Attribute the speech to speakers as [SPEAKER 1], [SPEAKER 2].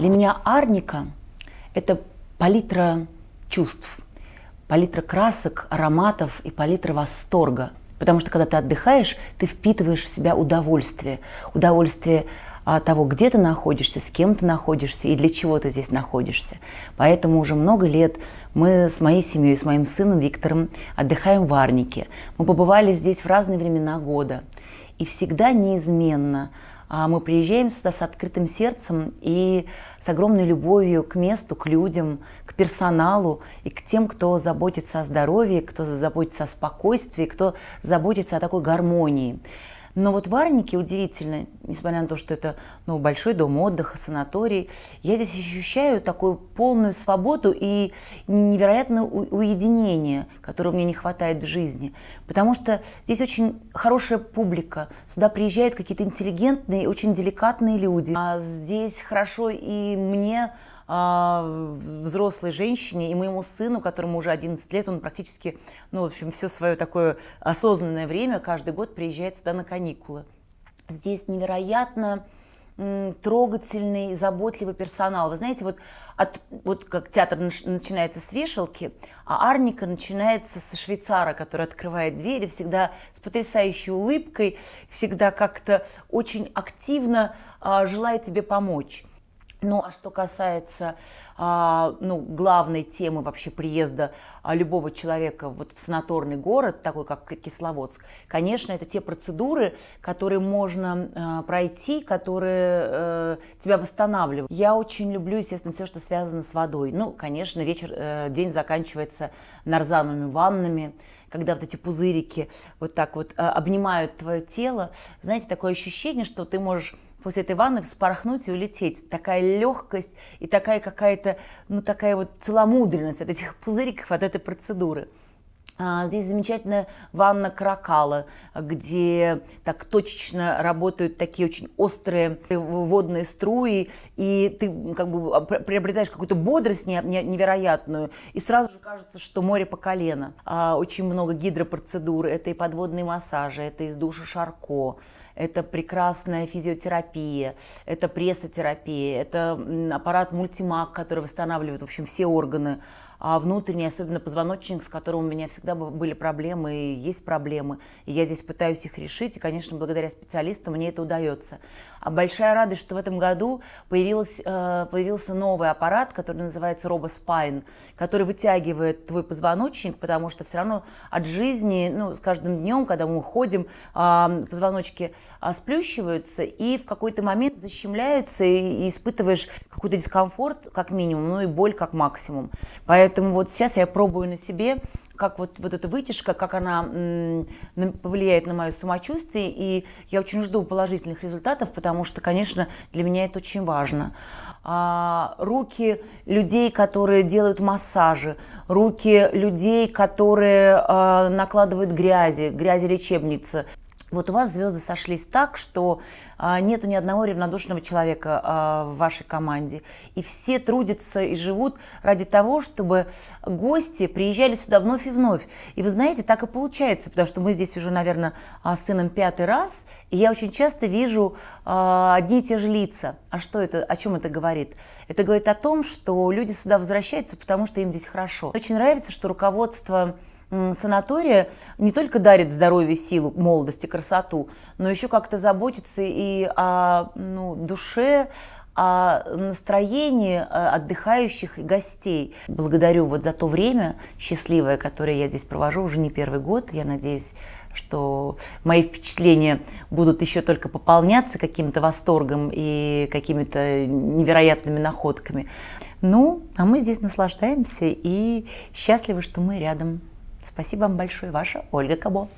[SPEAKER 1] Для меня арника – это палитра чувств, палитра красок, ароматов и палитра восторга. Потому что когда ты отдыхаешь, ты впитываешь в себя удовольствие. Удовольствие от того, где ты находишься, с кем ты находишься и для чего ты здесь находишься. Поэтому уже много лет мы с моей семьей, с моим сыном Виктором отдыхаем в Арнике. Мы побывали здесь в разные времена года. И всегда неизменно – а мы приезжаем сюда с открытым сердцем и с огромной любовью к месту, к людям, к персоналу и к тем, кто заботится о здоровье, кто заботится о спокойствии, кто заботится о такой гармонии. Но вот в Варнике удивительно, несмотря на то, что это ну, большой дом отдыха, санаторий, я здесь ощущаю такую полную свободу и невероятное уединение, которого мне не хватает в жизни. Потому что здесь очень хорошая публика, сюда приезжают какие-то интеллигентные, очень деликатные люди. А здесь хорошо и мне, а, взрослой женщине и моему сыну, которому уже 11 лет, он практически, ну, в общем, все свое такое осознанное время каждый год приезжает сюда на каникулы. Здесь невероятно трогательный, заботливый персонал. Вы знаете, вот, от, вот как театр начинается с вешалки, а Арника начинается со швейцара, который открывает двери, всегда с потрясающей улыбкой, всегда как-то очень активно а, желает тебе помочь. Ну, а что касается а, ну, главной темы вообще приезда а, любого человека вот в санаторный город, такой как Кисловодск, конечно, это те процедуры, которые можно а, пройти, которые а, тебя восстанавливают. Я очень люблю, естественно, все, что связано с водой. Ну, конечно, вечер, а, день заканчивается нарзановыми ваннами, когда вот эти пузырики вот так вот а, обнимают твое тело. Знаете, такое ощущение, что ты можешь после этой ванны вспорхнуть и улететь. Такая легкость и такая какая-то, ну такая вот целомудренность от этих пузыриков, от этой процедуры. А, здесь замечательная ванна Каракала, где так точечно работают такие очень острые водные струи, и ты как бы приобретаешь какую-то бодрость невероятную, и сразу же кажется, что море по колено. А, очень много гидропроцедур, это и подводные массажи, это из душа Шарко, это прекрасная физиотерапия, это прессотерапия, это аппарат мультимаг, который восстанавливает, в общем, все органы а внутренний, особенно позвоночник, с которым у меня всегда были проблемы и есть проблемы. И я здесь пытаюсь их решить, и, конечно, благодаря специалистам мне это удается. А большая радость, что в этом году появился э, появился новый аппарат, который называется RoboSpine, который вытягивает твой позвоночник, потому что все равно от жизни, ну, с каждым днем, когда мы ходим, позвоночки а, сплющиваются и в какой-то момент защемляются, и испытываешь какой-то дискомфорт, как минимум, ну и боль как максимум. Поэтому Поэтому вот сейчас я пробую на себе, как вот, вот эта вытяжка, как она м, повлияет на мое самочувствие, и я очень жду положительных результатов, потому что, конечно, для меня это очень важно. А, руки людей, которые делают массажи, руки людей, которые а, накладывают грязи, грязи лечебницы. Вот у вас звезды сошлись так, что а, нету ни одного равнодушного человека а, в вашей команде. И все трудятся и живут ради того, чтобы гости приезжали сюда вновь и вновь. И вы знаете, так и получается, потому что мы здесь уже, наверное, а, с сыном пятый раз, и я очень часто вижу одни и те же лица. А что это, о чем это говорит? Это говорит о том, что люди сюда возвращаются, потому что им здесь хорошо. Очень нравится, что руководство санатория не только дарит здоровье, силу, молодость и красоту, но еще как-то заботится и о ну, душе, о настроении э, отдыхающих и гостей. Благодарю вот за то время счастливое, которое я здесь провожу уже не первый год. Я надеюсь, что мои впечатления будут еще только пополняться каким-то восторгом и какими-то невероятными находками. Ну, а мы здесь наслаждаемся и счастливы, что мы рядом. Спасибо вам большое. Ваша Ольга Кабо.